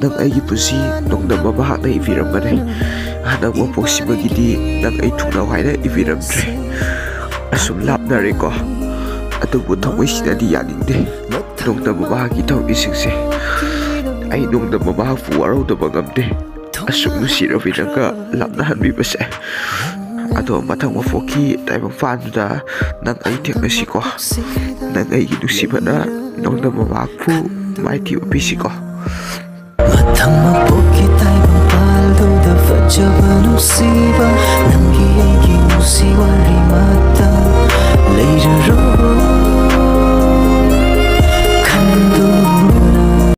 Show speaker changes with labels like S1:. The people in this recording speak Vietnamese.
S1: nang ai gi pusi nong nam ma hak na i viram ma dai hanang ma poksi ma gi di nang ai thuk nau hai na i viram tre asum lap na re ko atubu thong wei sida di yanin de nong nam ma hak gi thau i sing se ai nong nam ma hak fu arau da ba ngam de asum nu si ra vi nang ka lap na han bi ba se ado matang ma foki tai bang fan da nang ai thek na si ko nang ai gi du si ba na nong nam ma hak fu mai ti o pi si ko
S2: 복잡한 혹시 밤 너의 이웃이 관리 맞다 Later